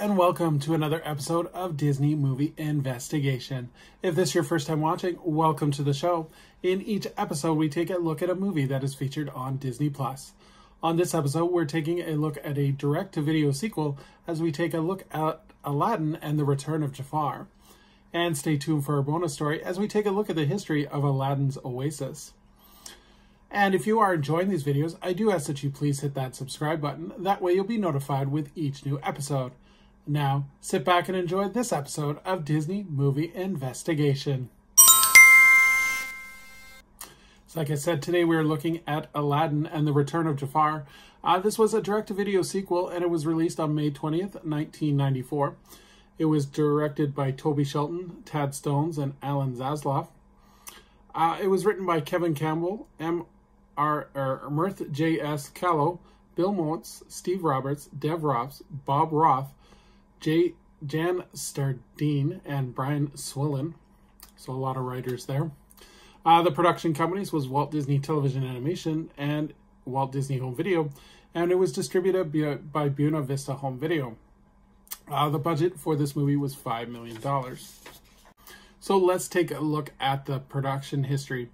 and welcome to another episode of Disney Movie Investigation. If this is your first time watching, welcome to the show. In each episode, we take a look at a movie that is featured on Disney Plus. On this episode, we're taking a look at a direct to video sequel as we take a look at Aladdin and the Return of Jafar. And stay tuned for our bonus story as we take a look at the history of Aladdin's Oasis. And if you are enjoying these videos, I do ask that you please hit that subscribe button. That way you'll be notified with each new episode. Now, sit back and enjoy this episode of Disney Movie Investigation. So like I said, today we are looking at Aladdin and the Return of Jafar. Uh, this was a direct-to-video sequel, and it was released on May 20th, 1994. It was directed by Toby Shelton, Tad Stones, and Alan Zasloff. Uh, it was written by Kevin Campbell, M. R. R. Mirith J. S. Colao, Bill Motz, Steve Roberts, Dev Ross, Bob Roth, J. Jan Strnad, and Brian Swenlin. So a lot of writers there. Uh, the production companies was Walt Disney Television Animation and Walt Disney Home Video, and it was distributed by Buena Vista Home Video. Uh, the budget for this movie was $5 million. So let's take a look at the production history.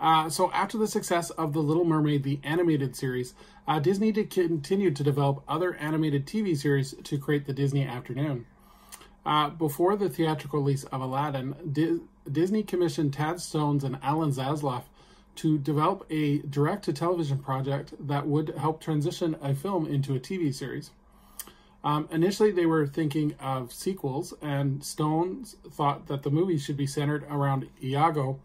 Uh, so after the success of The Little Mermaid, the animated series, uh, Disney did continue to develop other animated TV series to create the Disney Afternoon. Uh, before the theatrical release of Aladdin, Di Disney commissioned Tad Stones and Alan Zasloff to develop a direct-to-television project that would help transition a film into a TV series. Um, initially, they were thinking of sequels, and Stones thought that the movie should be centered around Iago,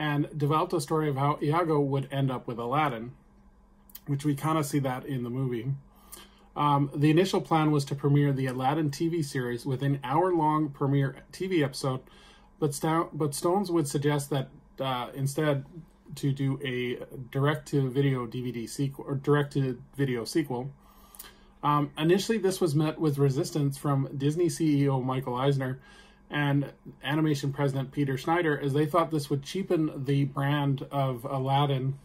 and developed a story of how Iago would end up with Aladdin, which we kind of see that in the movie. Um, the initial plan was to premiere the Aladdin TV series with an hour-long premiere TV episode, but, but Stones would suggest that uh, instead to do a direct-to-video DVD sequel or direct-to-video sequel. Um, initially, this was met with resistance from Disney CEO Michael Eisner, and animation president Peter Schneider as they thought this would cheapen the brand of Aladdin.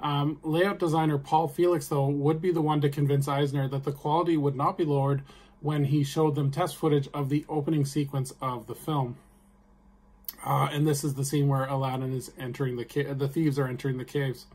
Um, layout designer Paul Felix, though, would be the one to convince Eisner that the quality would not be lowered when he showed them test footage of the opening sequence of the film. Uh, and this is the scene where Aladdin is entering the cave the thieves are entering the caves.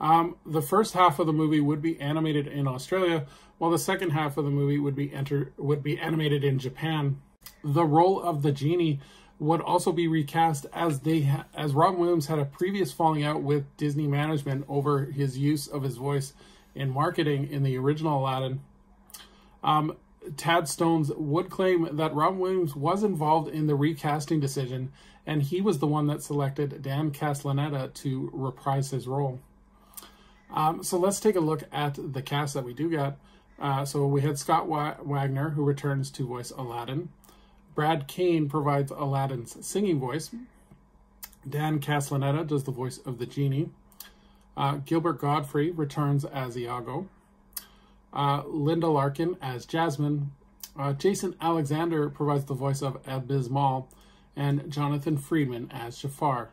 Um, the first half of the movie would be animated in Australia, while the second half of the movie would be enter would be animated in Japan the role of the genie would also be recast as they as Robin Williams had a previous falling out with Disney management over his use of his voice in marketing in the original Aladdin. Um, Tad Stones would claim that Robin Williams was involved in the recasting decision, and he was the one that selected Dan Castellaneta to reprise his role. Um, so let's take a look at the cast that we do get. Uh, so we had Scott Wa- Wagner, who returns to voice Aladdin. Brad Kane provides Aladdin's singing voice. Dan Castellaneta does the voice of the genie. Uh, Gilbert Gottfried returns as Iago. Uh, Linda Larkin as Jasmine. Uh, Jason Alexander provides the voice of Abis Mal. And Jonathan Freeman as Jafar.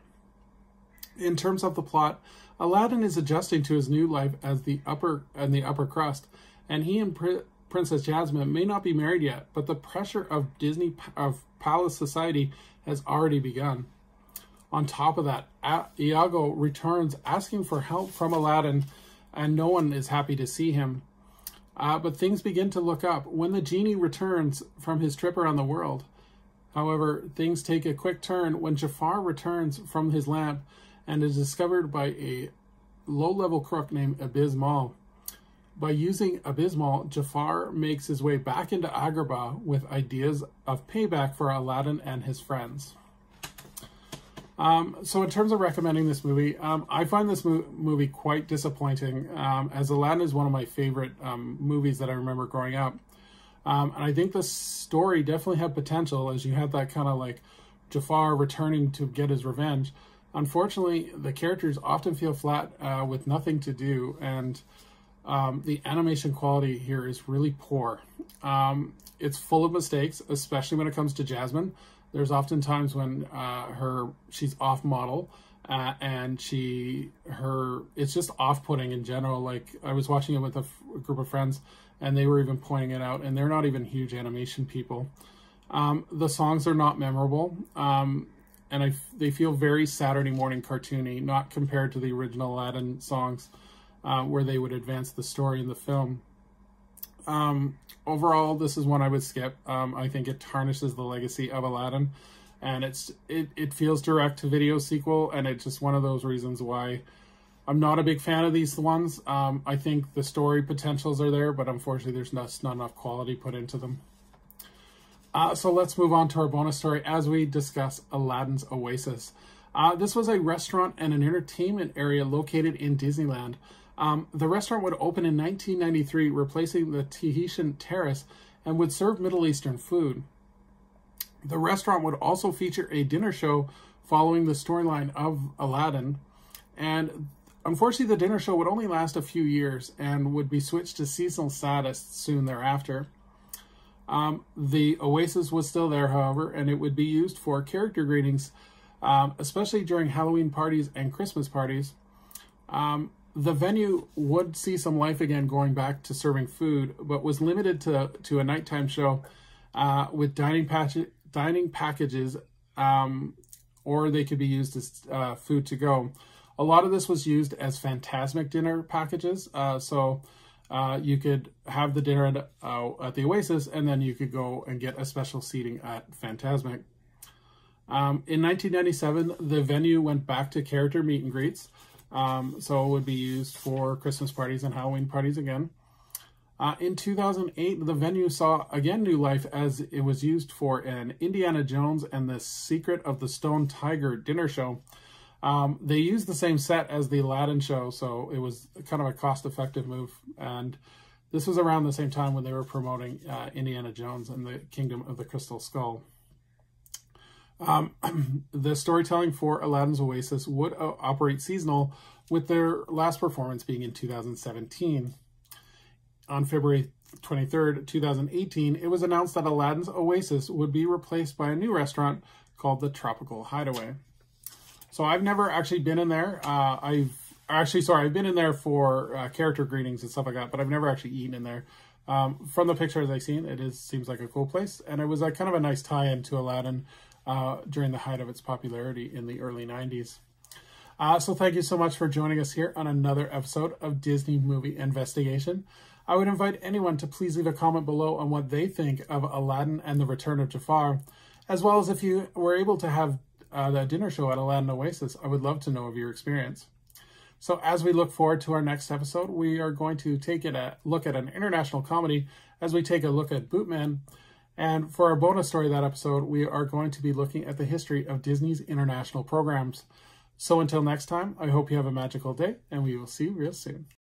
In terms of the plot, Aladdin is adjusting to his new life as the upper and the upper crust, and he and Princess Jasmine may not be married yet, but the pressure of Disney of Palace society has already begun. On top of that, Iago returns asking for help from Aladdin, and no one is happy to see him. Uh, but things begin to look up when the genie returns from his trip around the world. However, things take a quick turn when Jafar returns from his lamp and is discovered by a low-level crook named Abis Mal. By using Abis Mal, Jafar makes his way back into Agrabah with ideas of payback for Aladdin and his friends. Um, so in terms of recommending this movie, um, I find this mo movie quite disappointing, um, as Aladdin is one of my favorite um, movies that I remember growing up. Um, and I think the story definitely had potential, as you had that kind of like Jafar returning to get his revenge. Unfortunately, the characters often feel flat uh, with nothing to do, and um, the animation quality here is really poor. Um, it's full of mistakes, especially when it comes to Jasmine. There's often times when uh, her she's off model uh, and she her it's just off putting in general. Like I was watching it with a, group of friends and they were even pointing it out, and they're not even huge animation people. Um, the songs are not memorable, um, and I, they feel very Saturday morning cartoony, not compared to the original Aladdin songs, uh, where they would advance the story in the film. Um, overall, this is one I would skip. Um, I think it tarnishes the legacy of Aladdin, and it's it, it feels direct to video sequel, and it's just one of those reasons why I'm not a big fan of these ones. Um, I think the story potentials are there, but unfortunately, there's not, not enough quality put into them. Uh, so let's move on to our bonus story as we discuss Aladdin's Oasis. Uh, this was a restaurant and an entertainment area located in Disneyland. Um, the restaurant would open in 1993, replacing the Tahitian Terrace, and would serve Middle Eastern food. The restaurant would also feature a dinner show following the storyline of Aladdin, and unfortunately, the dinner show would only last a few years and would be switched to seasonal status soon thereafter. Um, the Oasis was still there, however, and it would be used for character greetings, um, especially during Halloween parties and Christmas parties. Um, the venue would see some life again going back to serving food, but was limited to, to a nighttime show uh, with dining, patch- dining packages, um, or they could be used as uh, food to go. A lot of this was used as Fantasmic dinner packages, uh, so uh, you could have the dinner at, uh, at the Oasis, and then you could go and get a special seating at Fantasmic. Um, in 1997, the venue went back to character meet and greets. Um, so it would be used for Christmas parties and Halloween parties again. Uh, in 2008, the venue saw again new life as it was used for an Indiana Jones and the Secret of the Stone Tiger dinner show. Um, they used the same set as the Aladdin show, so it was kind of a cost-effective move. And this was around the same time when they were promoting uh, Indiana Jones and the Kingdom of the Crystal Skull. Um, the storytelling for Aladdin's Oasis would uh, operate seasonal, with their last performance being in 2017. On February 23rd, 2018, it was announced that Aladdin's Oasis would be replaced by a new restaurant called the Tropical Hideaway. So I've never actually been in there. Uh, I've actually, sorry, I've been in there for uh, character greetings and stuff like that, but I've never actually eaten in there. Um, from the pictures I've seen, it is seems like a cool place, and it was kind of a nice tie-in to Aladdin uh, during the height of its popularity in the early 90s. Uh, so thank you so much for joining us here on another episode of Disney Movie Investigation. I would invite anyone to please leave a comment below on what they think of Aladdin and the Return of Jafar, as well as if you were able to have uh, that dinner show at Aladdin Oasis. I would love to know of your experience. So as we look forward to our next episode, we are going to take it a look at an international comedy as we take a look at Bootmen and for our bonus story that episode, we are going to be looking at the history of Disney's international programs. So until next time, I hope you have a magical day, and we will see you real soon.